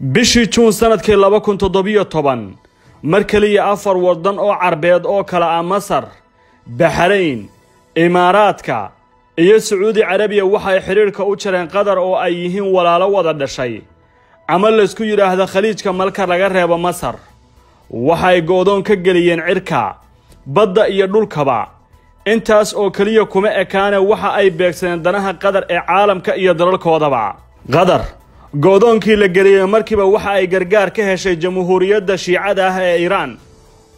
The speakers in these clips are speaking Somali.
bishii juun sannadkii laba kun toddobiyo toban mar keliya afar waddan oo carbeed oo kale ah masar baxrayn imaaraadka iyo sacuudi carabiya waxay xidhiidhka u jareen qatar oo ay yihiin walaalo wada dhashay. Ama laysku yidhaahdo khaliijka marka laga reebo masar. Waxay go'doon ka geliyeen cirka badda iyo dhulkaba. Intaas oo keliya kuma ekaane waxa ay beegsadeen danaha qatar ee caalamka iyo dalalkoodaba. Qatar go'doonkii la geliyey markiiba waxa ay gargaar ka heshay jamhuuriyadda shiicada ah ee iiraan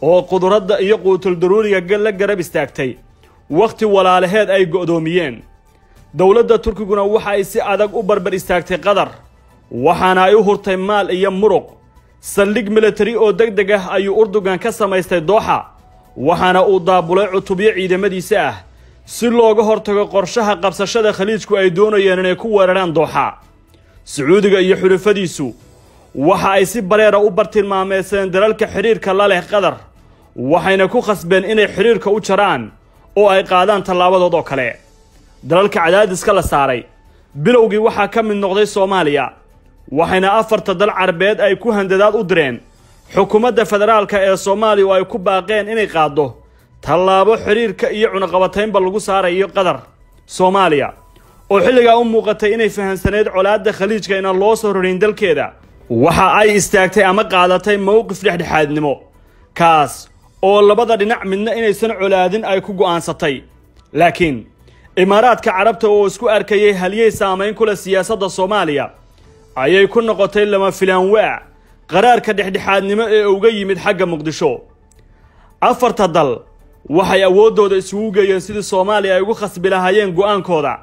oo quduradda iyo quutuldaruuriga la garab istaagtay. Wakhti walaalaheed ay go'doomiyeen. Dowladda turkiguna waxa ay si adag u barbar istaagtay qatar waxaana ay u hurtay maal iyo muruq. Saldhig militari oo deg deg ah ayuu urdugan ka samaystay dooxa waxaana uu daabulay cutubyo ciidamadiisa ah. Si looga hortago qorshaha qabsashada khaliijku ay doonayeen inay ku weeraraan dooxa sacuudiga iyo xulufadiisu waxa ay si bareera u bartilmaameedsadeen dalalka xidhiirka la leh qatar waxayna ku khasbeen inay xidhiirka u jaraan oo ay qaadaan tallaabadood oo kale. Dalalka cadaadiska la saaray bilowgii waxaa ka mid noqday soomaaliya waxayna afarta dal carbeed ay ku handadaad u direen xukuumadda federaalka ee soomaaliya oo ay ku baaqeen inay qaaddo tallaabo xidhiirka iyo cunaqabataynba lagu saarayo qatar soomaaliya oo xilligaa u muuqatay inay fahamsaneyd colaadda khaliijka inaan loo soo rorin dalkeeda. Waxa ay istaagtay ama qaadatay mowqif dhexdhexaadnimo kaas oo labada dhinac midna inaysan colaadin ay ku go'aansatay. Laakiin imaaraadka carabta oo isku arkayay halyey saamayn ku siyaasadda soomaaliya ayay ku noqotay lama filaan waa qaraarka dhexdhexaadnimo ee uga yimid xagga muqdisho. Afarta dal waxay awooddooda isugu geeyeen sidii soomaaliya ay ugu khasbi lahaayeen go'aankooda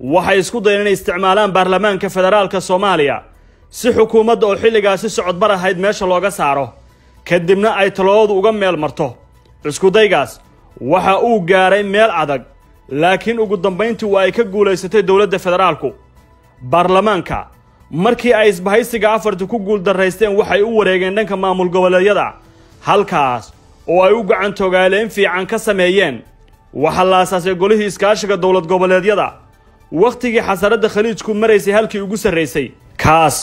waxay isku dayeen inay isticmaalaan baarlamaanka federaalka soomaaliya si xukuumadda oo xilligaasi socodbar ahayd meesha looga saaro. Kadibna ay taloodu uga meel marto. Iskudaygaas waxa uu gaaray meel adag laakiin ugu dambayntii waa ay ka guulaysatay dowladda federaalku. Baarlamaanka markii ay isbahaysiga afarta ku guuldarraysteen waxay u wareegeen dhanka maamul goboleedyada halkaas oo ay u gacan togaaleyn fiican ka sameeyeen. Waxaa la asaasay golihii iskaashiga dowlad goboleedyada wakhtigii xasaradda khaliijku maraysay halkii ugu sarraysay kaas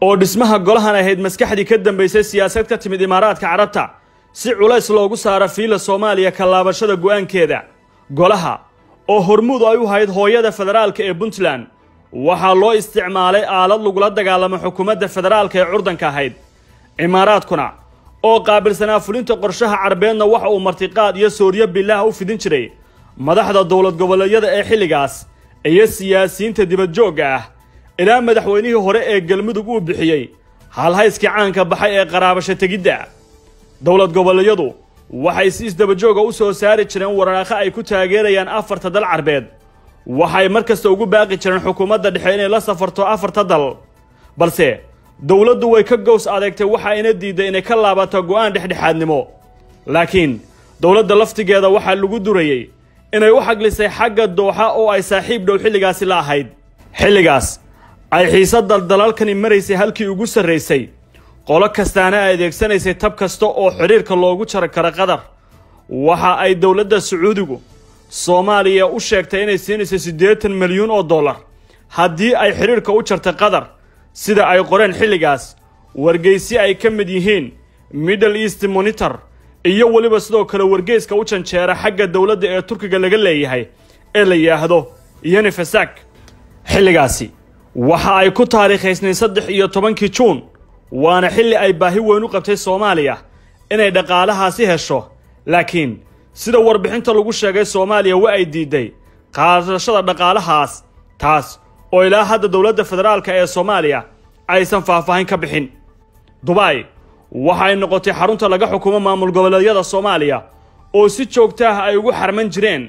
oo dhismaha golahan ahayd maskaxdii ka dambaysay siyaasad ka timid imaaraadka carabta si culays loogu saaro fiila soomaaliya ka laabashada go'aankeeda. Golaha oo hormuud ay u hayd hooyada federaalka ee puntland waxaa loo isticmaalay aalad lagula dagaalamo xukuumadda federaalka ee curdanka ahayd. Imaaraadkuna oo qaabilsanaa fulinta qorshaha carbeedna waxa uu martiqaad iyo sooryo bilaah u fidin jiray madaxda dowlad goboleedyada ee xilligaas iyo siyaasiyiinta dibadjoogga ah ilaa madaxweynihii hore ee galmudug uu bixiyey halhayskii caanka baxay ee qaraabasho tegidda. Dowlad goboleedyadu waxay si isdabajooga u soo saari jireen waraaqo ay ku taageerayaan afarta dal carbeed. Waxay mar kasta ugu baaqi jireen xukuumadda dhexe inay la safarto afarta dal. Balse dowladdu way ka gows adeegtay waxa ayna diidday inay ka laabato go'aan dhexdhexaadnimo. Laakiin dowladda laftigeeda waxaa lagu durayey inay u xaglisay xagga dooxa oo ay saaxiib dhow xilligaasi la ahayd. Xilligaas ay xiisadda dalalkani maraysay halkii ugu sarraysay. Qolo kastaana ay adeegsanaysay tab kasta oo xidhiirka loogu jari karo qatar waxa ay dowladda sacuudigu soomaaliya u sheegtay inay siinayso siddeetan milyuun oo dollar. Haddii ay xidhiirka u jartay qatar sida ay qoreen xilligaas wargeysi ay ka mid yihiin middle east monitor iyo weliba sidoo kale wargeyska u janjeera xagga dowladda ee turkiga laga leeyahay ee la yidhaahdo yenifasak xilligaasi waxa ay ku taariikhaysnayn saddex iyo tobankii juun waana xilli ay baahi weyn u qabtay soomaaliya inay dhaqaalahaasi hesho. Laakiin sida warbixinta lagu sheegay soomaaliya wa ay diiday qaadashada dhaqaalahaas taas oo ilaa hadda dowladda federaalka ee soomaaliya aysan faahfaahin ka bixin. Dubai waxay noqotay xarunta laga xukumo maamul goboleedyada soomaaliya oo si joogta ah ay ugu xarman jireen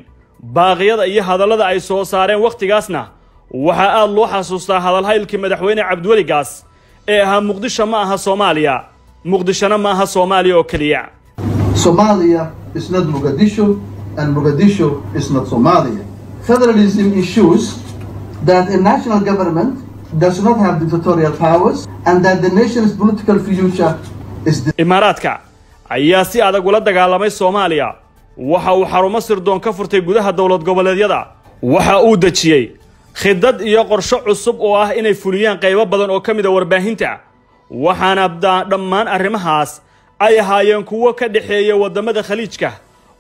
baaqyada iyo hadallada ay soo saareen wakhtigaasna waxaa aad loo xasuustaa hadalhaylkii madaxweyne cabdiweligaas ee ahaa muqdisho ma aha soomaaliya muqdishona ma aha soomaaliya oo keliya Somalia is not Mogadishu, and Mogadishu is not Somalia. Federalism ensures that a national government does not have dictatorial powers and that the nation's political future imaaraadka ayaa si adag ula dagaalamay soomaaliya. Waxa uu xarumo sirdoon ka furtay gudaha dowlad goboleedyada. Waxa uu dejiyey khidad iyo qorsho cusub oo ah inay fuliyaan qaybo badan oo ka mid a warbaahinta. Waxaana dhammaan arrimahaas ay ahaayeen kuwo ka dhexeeya waddamada khaliijka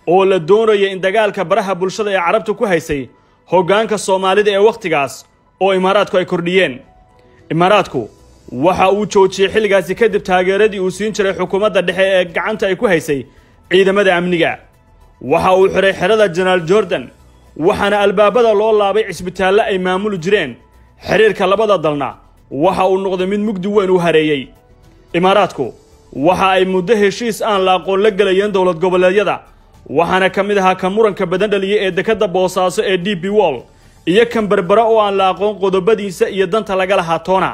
oo la doonaya in dagaalka baraha bulshada ee carabta ku haysay hoggaanka soomaalida ee wakhtigaas oo imaaraadku ay kordhiyeen. Imaaraadku waxa uu joojiyey xilligaasi kadib taageeradii uu siin jiray xukuumadda dhexe ee gacanta ay ku haysay ciidamada amniga. Waxa uu xidhay xerada jenaraal jordan waxaana albaabada loo laabay cisbitaallo ay maamuli jireen. Xidhiirka labada dalna waxa uu noqday mid mugdi weyn u hareeyey. Imaaraadku waxa ay muddo heshiis aan la aqoon la gelayeen dowlad goboleedyada waxaana ka mid ahaa ka muranka badan dhaliya ee dekadda boosaaso ee d b wall iyo kan berbera oo aan la aqoon qodobadiisa iyo danta laga lahaa toona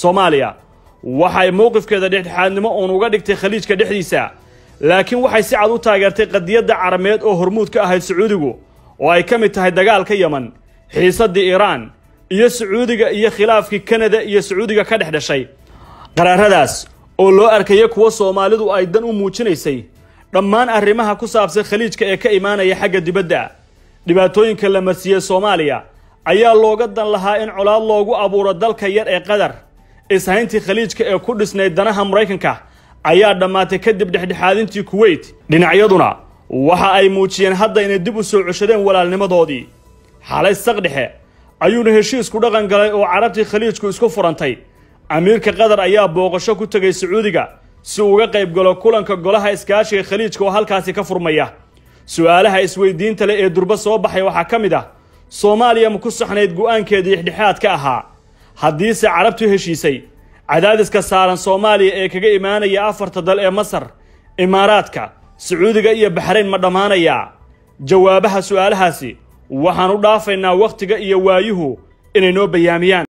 soomaaliya. Waxay mowqifkeeda dhexdhexaadnimo uun uga dhigtay khaliijka dhexdiisa. Laakiin waxay si cad u taageertay qadiyadda carameed oo hormuud ka ahayd sacuudigu oo ay ka mid tahay dagaalka yeman xiisaddii iiraan iyo sacuudiga iyo khilaafkii kanada iyo sacuudiga ka dhex dhashay. Qaraaradaas oo loo arkaya kuwa soomaalidu ay dan u muujinaysay dhammaan arrimaha ku saabsan khaliijka ee ka imaanaya xagga dibadda. Dhibaatooyinka la marsiiyey soomaaliya ayaa looga dan lahaa in colaad loogu abuuro dalka yar ee qatar ishayntii khaliijka ee ku dhisnayd danaha maraykanka ayaa dhammaatay kadib dhexdhexaadintii kuweyt dhinacyaduna waxa ay muujiyeen hadda inay dib u soo coshadeen walaalnimadoodii. Xalay saqdhexe ayuuna heshiisku dhaqan galay oo carabtii khaliijku isku furantay. Amiirka qatar ayaa booqasho ku tegay sacuudiga si uga qayb galo kulanka golaha iskaashiga khaliijka oo halkaasi ka furmaya. Su'aalaha isweydiinta leh ee durba soo baxay waxaa ka mid ah soomaaliya ma ku saxnayd go'aankeedii dhexdhexaadka ahaa haddiise carabtu heshiisay cadaadiska saaran soomaaliya ee kaga imaanaya afarta dal ee masar imaaraadka sacuudiga iyo baxrayn ma dhammaanayaa jawaabaha su'aalahaasi waxaan u dhaafaynaa wakhtiga iyo waayuhu inay noo bayaamiyaan